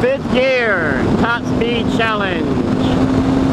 Fifth gear, top speed challenge.